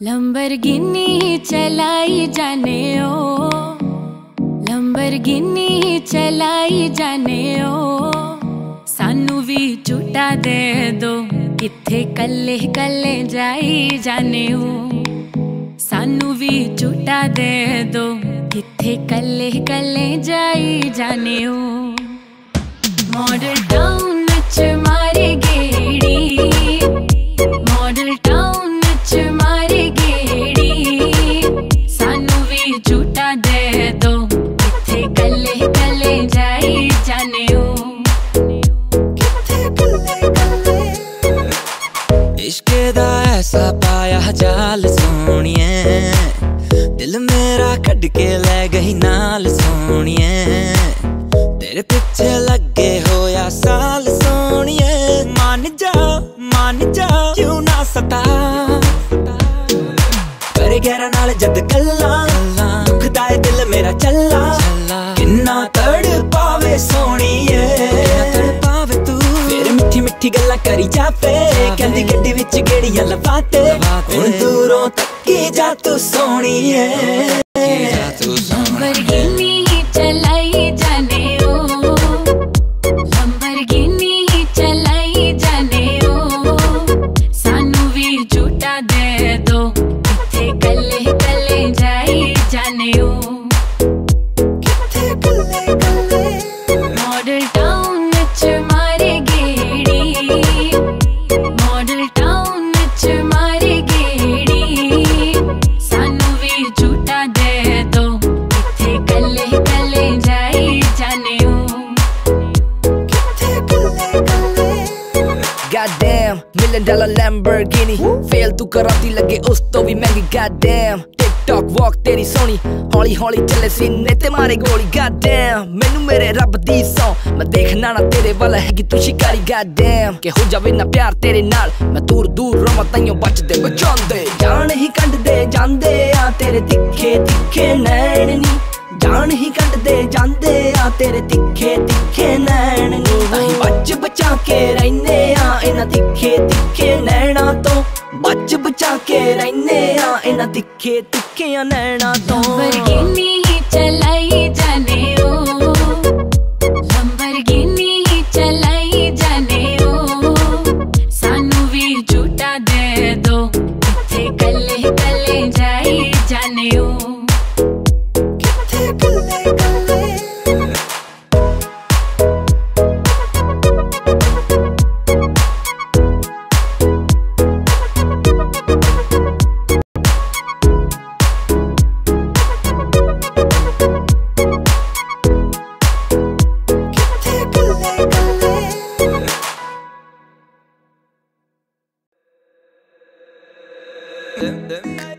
Lamborghini चलाई जाने ओ Lamborghini चलाई जाने ओ। सानू भी झूठा दे दो, इत्थे कल्ले कल्ले जाई जाने ओ। सानू भी झूठा दे दो, इत्थे कल्ले कल्ले जाई जाने ओ। मॉडल टाउन ਐਸਾ ਪਾਇਆ ਜਾਲ ਸੋਣੀਏ ਦਿਲ ਮੇਰਾ ਕੱਢ ਕੇ ਲੈ ਗਈ ਨਾਲ ਸੋਣੀਏ ਤੇਰੇ ਪਿੱਛੇ ਲੱਗੇ ਹੋਇਆ ਸਾਲ ਸੋਣੀਏ ਮੰਨ ਜਾ ਮੰਨ ਜਾ ਕਿਉਂ ਨਾ ਸਤਾ। ਕਰੇ ਗਹਿਰਾ ਨਾਲ ਜਦ ਕੱਲਾ ਦੁਖਦਾ ਏ ਦਿਲ ਮੇਰਾ ਚੱਲਾ। ਕਿੰਨਾ ਤੜ ਪਾਵੇ ਸੋਣੀਏ ਤੜ ਪਾਵੇ ਤੂੰ। ਫੇਰ ਮਿੱਠੀ ਮਿੱਠੀ ਗੱਲਾਂ ਕਰੀ ਜਾਵੇ ਕਹਿੰਦੀ ਗੱਡੀ ਵਿੱਚ ਗੇੜੀਆਂ ਲਵਾਤੇ। ਹੁਣ ਦੂਰੋਂ ਤੱਕੀ ਜਾ ਤੂੰ ਸੋਹਣੀ ਜਾ Million dollar Lamborghini. ਫੇਲ ਤੂੰ ਕਰਾਤੀ ਲੱਗੇ ਉਸ ਤੋਂ ਵੀ ਮਹਿੰਗੀ Goddamn. TikTok walk ਤੇਰੀ ਸੋਹਣੀ ਹੌਲੀ ਹੌਲੀ ਚੱਲੇ ਸੀਨੇ ਤੇ ਮਾਰੇ ਗੋਲੀ Goddamn. ਮੈਨੂੰ ਮੇਰੇ ਰੱਬ ਦੀ ਸੌ ਮੈਂ ਦੇਖਣਾ ਨਾ ਤੇਰੇ ਵੱਲ ਹੈਗੀ ਤੂੰ ਸ਼ਿਕਾਰੀ Goddamn. ਕਿ ਹੋ ਜਾਵੇ ਨਾ ਪਿਆਰ ਤੇਰੇ ਨਾਲ ਮੈਂ ਦੂਰ ਦੂਰ ਰਵਾਂ ਤਾਈਓ ਬਚਦੇ ਬਚਾਉਂਦੇ ਜਾਨ ਹੀ ਕੱਢਦੇ ਜਾਂਦੇ ਆ ਤੇਰੇ ਤਿੱਖੇ ਤਿੱਖੇ ਨੈਣ ਨੀ ਜਾਨ ਹੀ ਕੱਢਦੇ ਜਾਂਦੇ ਆ ਤੇਰੇ ਤਿੱਖੇ ਤਿੱਖੇ ਨੈਣ ਨੀ ਅਸੀਂ ਬਚ ਬਚਾ ਕੇ ਰਹਿੰਦੇ ਆ ਇਹਨਾਂ ਤਿੱਖੇ ਤਿੱਖੇ ਨੈਣਾ ਤੋਂ। ਬਚ ਬਚਾ ਕੇ ਰਹਿਨੇ ਆ ਇਹਨਾਂ ਤਿੱਖੇ ਤਿੱਖੇ ਨੈਣਾ ਤੋਂ। ਵਰਗੀ ਨੀ them, them.